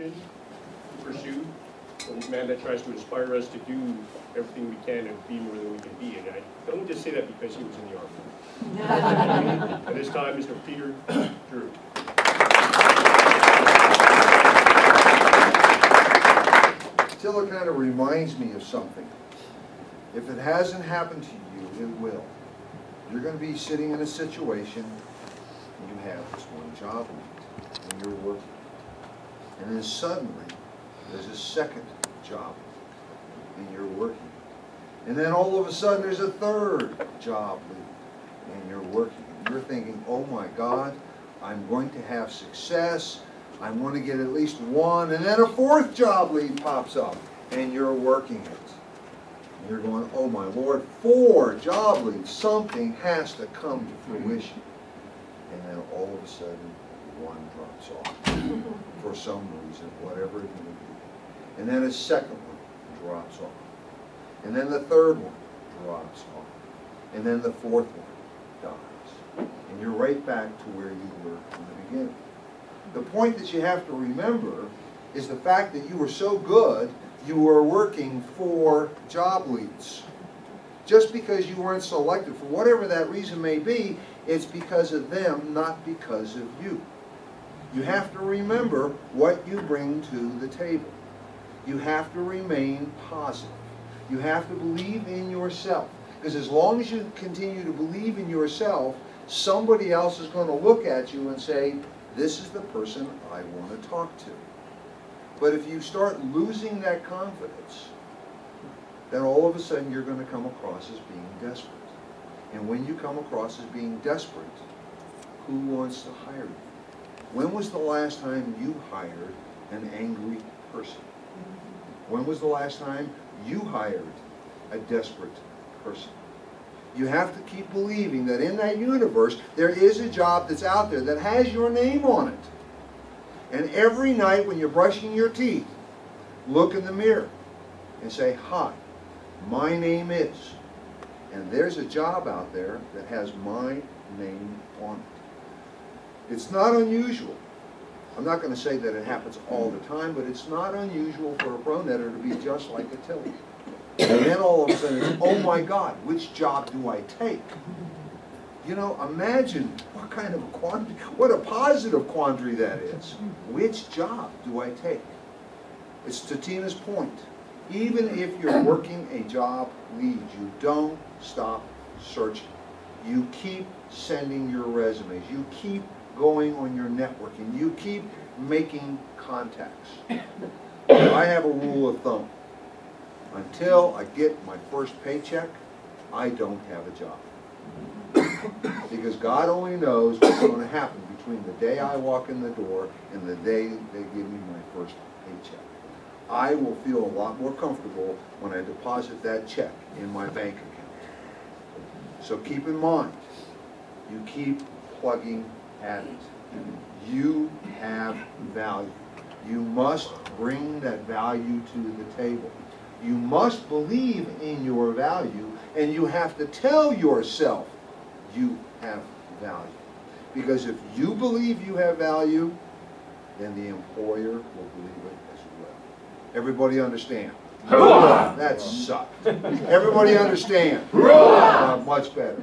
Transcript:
vision to pursue, a man that tries to inspire us to do everything we can and be more than we can be. And I don't just say that because he was in the Army. At this time, Mr. Pieter Droog. Attila kind of reminds me of something. If it hasn't happened to you, it will. You're going to be sitting in a situation, and you have this one job, and you're working. And then suddenly, there's a second job, and you're working. And then all of a sudden, there's a third job, lead and you're working. And you're thinking, oh my God, I'm going to have success. I'm going to get at least one, and then a fourth job lead pops up, and you're working it. And you're going, oh my Lord, four job leads. Something has to come to fruition. And then all of a sudden, one drops off for some reason, whatever it may be. And then a second one drops off. And then the third one drops off. And then the fourth one dies. And you're right back to where you were in the beginning. The point that you have to remember is the fact that you were so good, you were working for job leads. Just because you weren't selected, for whatever that reason may be, it's because of them, not because of you. You have to remember what you bring to the table. You have to remain positive. You have to believe in yourself. Because as long as you continue to believe in yourself, somebody else is going to look at you and say, this is the person I want to talk to. But if you start losing that confidence, then all of a sudden you're going to come across as being desperate. And when you come across as being desperate, who wants to hire you? When was the last time you hired an angry person? When was the last time you hired a desperate person? You have to keep believing that in that universe, there is a job that's out there that has your name on it. And every night when you're brushing your teeth, look in the mirror and say, Hi, my name is. And there's a job out there that has my name on it. It's not unusual. I'm not going to say that it happens all the time, but it's not unusual for a pronetter to be just like Attila. And then all of a sudden it's, oh my God, which job do I take? You know, imagine what kind of a quandary, what a positive quandary that is. Which job do I take? It's to Tina's point. Even if you're working a job lead, you don't stop searching. You keep sending your resumes. You keep going on your networking. You keep making contacts. I have a rule of thumb. Until I get my first paycheck, I don't have a job. because God only knows what's going to happen between the day I walk in the door and the day they give me my first paycheck. I will feel a lot more comfortable when I deposit that check in my bank account. So keep in mind, you keep plugging You have value. You must bring that value to the table. You must believe in your value, and you have to tell yourself you have value. Because if you believe you have value, then the employer will believe it as well. Everybody understand? That sucked. Everybody understand? Uh, much better.